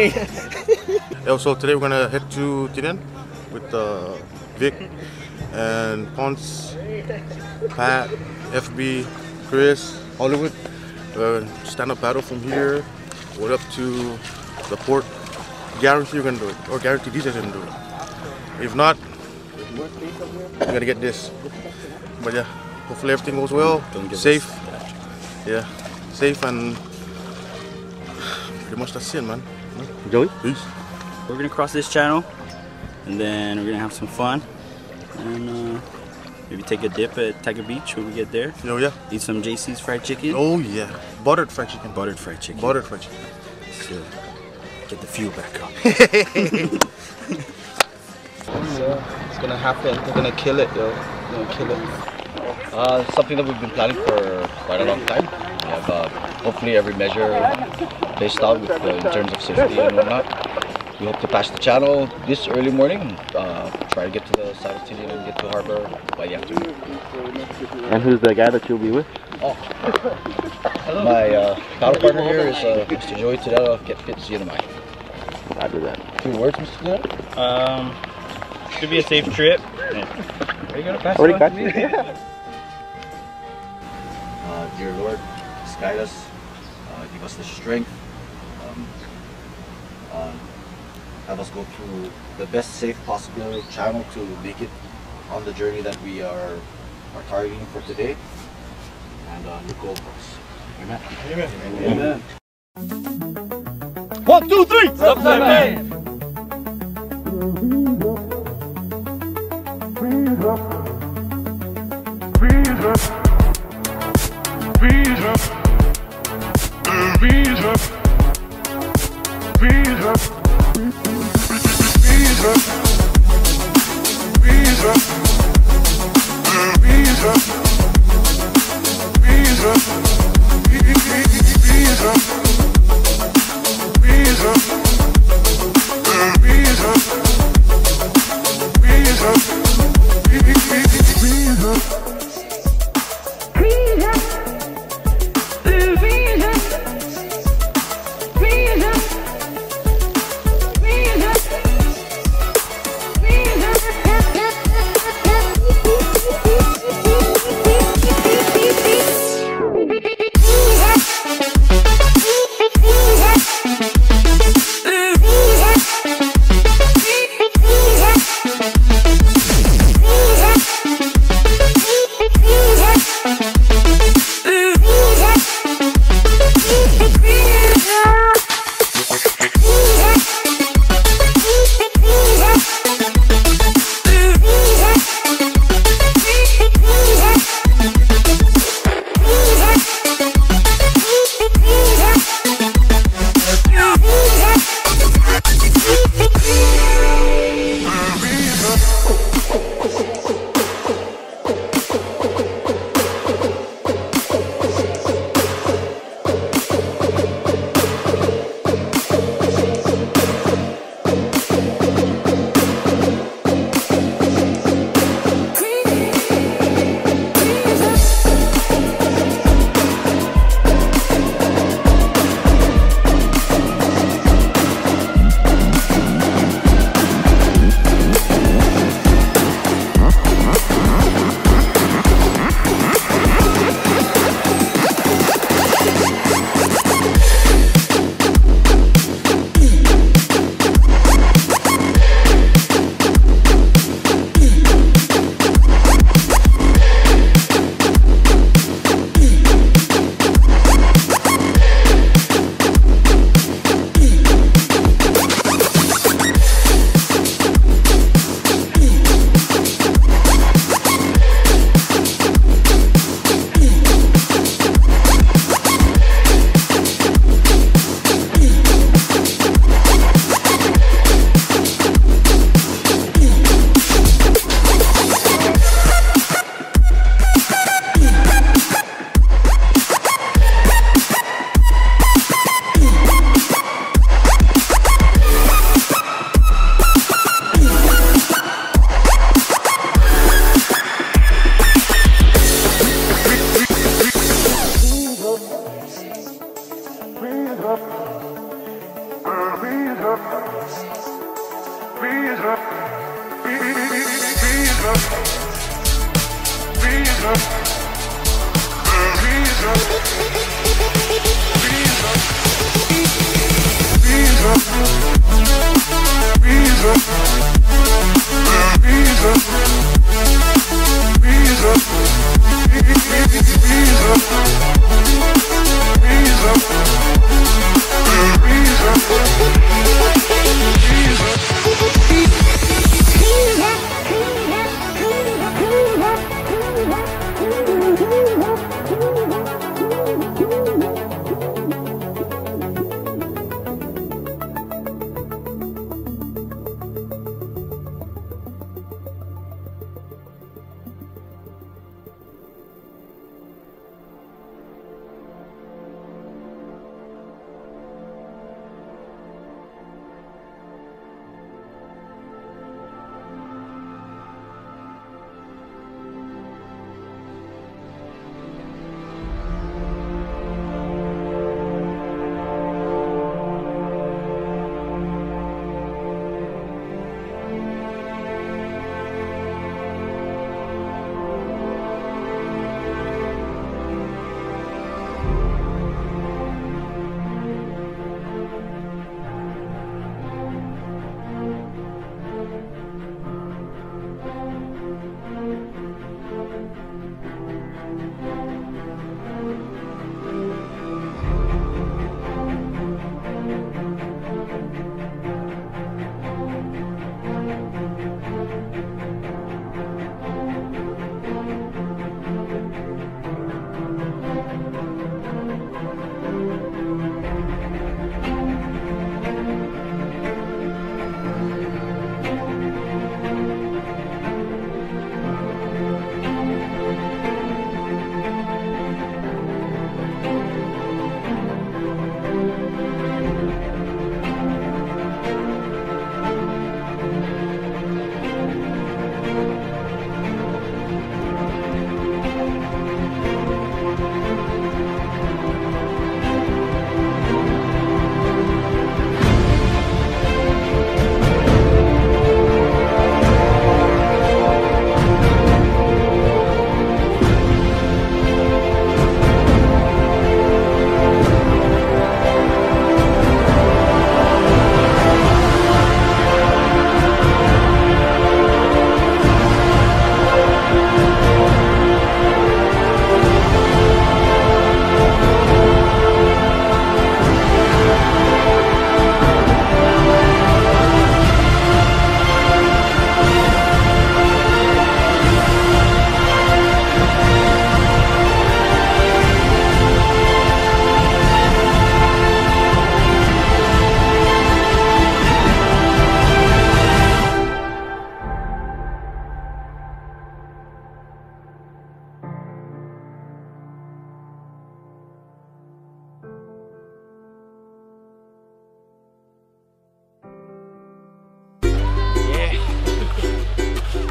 also today we're gonna head to Tinian with uh, Vic and Ponce, Pat, Efbe, Chris, Hollywood. Uh, stand up paddle from here. We're up to the port. Guarantee you're gonna do it, or guarantee DJ's gonna do it. If not, we're gonna get this. But yeah, hopefully everything goes well. Safe. Yeah, safe and pretty much that's it, man. Joey? Peace. We're gonna cross this channel and then we're gonna have some fun and uh, maybe take a dip at Tiger Beach when we get there. Oh yeah. Eat some JC's fried chicken. Oh yeah. Buttered fried chicken. Buttered fried chicken. Buttered fried chicken. So, get the fuel back up. so, it's gonna happen. We're gonna kill it, yo. We're gonna kill it. Uh, something that we've been planning for quite a long time. We have uh, hopefully every measure based out with, uh, in terms of safety and whatnot. We hope to pass the channel this early morning, uh, try to get to the side of Tinian and get to harbor by the afternoon. And who's the guy that you'll be with? Oh, my uh, paddle partner here is uh, Mr. Joey Tudela, Get Fit CNMI. I do that. A few words, Mr. Tudela? Um, should be a safe trip. Are you gonna pass Already it got on to me? uh, dear Lord, guide us, uh, give us the strength, um, uh, have us go through the best safe possible channel to make it on the journey that we are, are targeting for today and uh, your goal course. Amen. Amen. Amen. One, two, three! Stop man! Reason, reason, reason.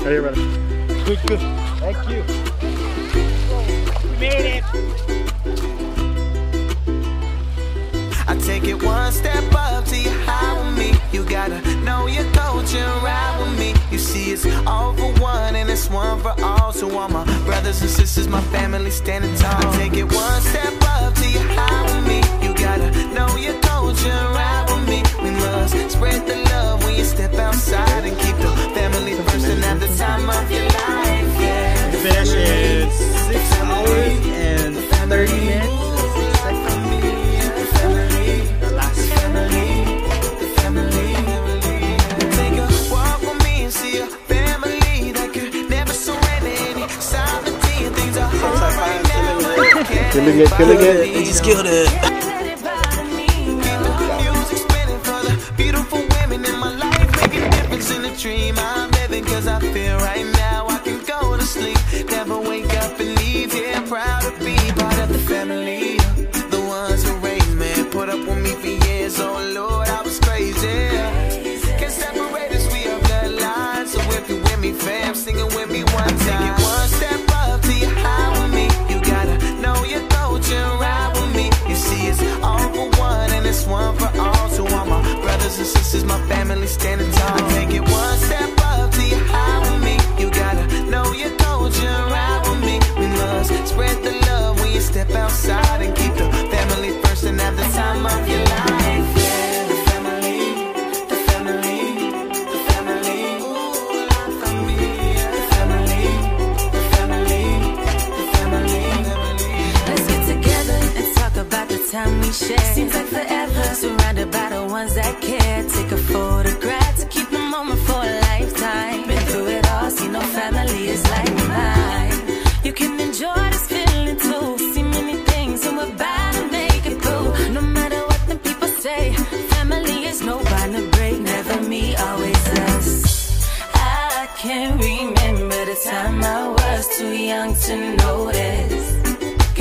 How you, brother? Good, good. Thank you. We made it. I take it one step up to you high with me. You gotta know your coach and ride with me. You see, it's all for one and it's one for all. So all my brothers and sisters, my family standing tall. I take it one step up Killing it, killing it. He just killed it. Music spinning for the beautiful women in my life, making difference in the dream I'm living. Cause I feel right now I can go to sleep, never wake up and leave here. Proud to be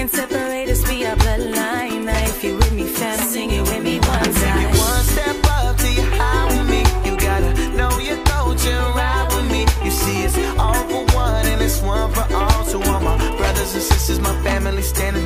Can separate us, be our bloodline. Now if you with me, fam, sing it with me one Take it one step up till you're high with me. You gotta know your and ride with me. You see, it's all for one and it's one for all. So all my brothers and sisters, my family standing.